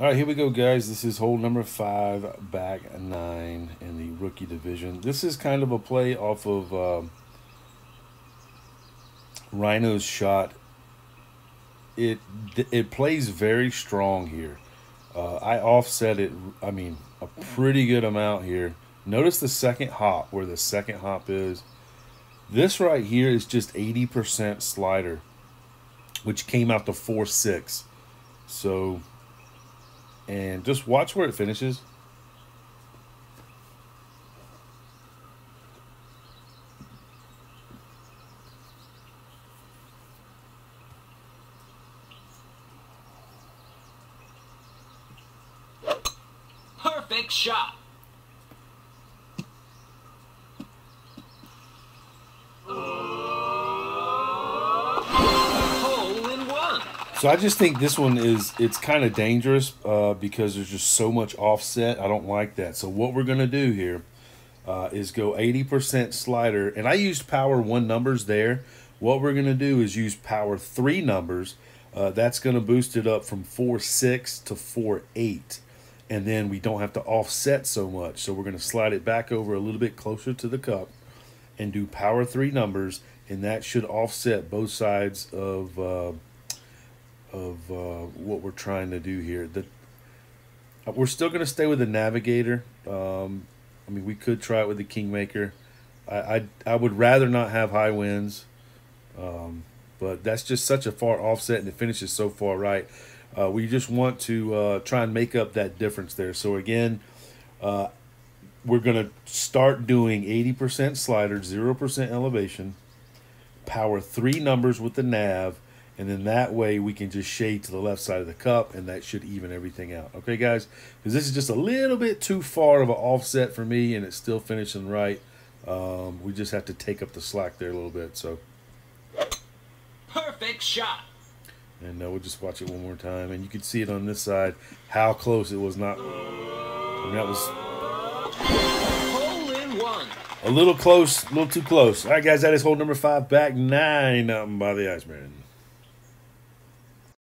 All right, here we go, guys. This is hole number five, back nine in the rookie division. This is kind of a play off of uh, Rhino's shot. It it plays very strong here. Uh, I offset it. I mean, a pretty good amount here. Notice the second hop where the second hop is. This right here is just 80% slider, which came out to 4-6. So and just watch where it finishes. Perfect shot. So I just think this one is it's kind of dangerous uh, because there's just so much offset. I don't like that. So what we're gonna do here uh, is go 80% slider, and I used power one numbers there. What we're gonna do is use power three numbers. Uh, that's gonna boost it up from four six to four eight, and then we don't have to offset so much. So we're gonna slide it back over a little bit closer to the cup, and do power three numbers, and that should offset both sides of of uh, what we're trying to do here. Uh, we're still going to stay with the Navigator. Um, I mean, we could try it with the Kingmaker. I, I, I would rather not have high winds, um, but that's just such a far offset and it finishes so far right. Uh, we just want to uh, try and make up that difference there. So again, uh, we're going to start doing 80% slider, 0% elevation, power three numbers with the nav, and then that way we can just shade to the left side of the cup and that should even everything out. Okay guys? Because this is just a little bit too far of an offset for me and it's still finishing right. Um, we just have to take up the slack there a little bit so. Perfect shot. And uh, we'll just watch it one more time. And you can see it on this side how close it was not. I mean, that was hole in one. A little close a little too close. All right guys that is hole number five back nine um, by the iceman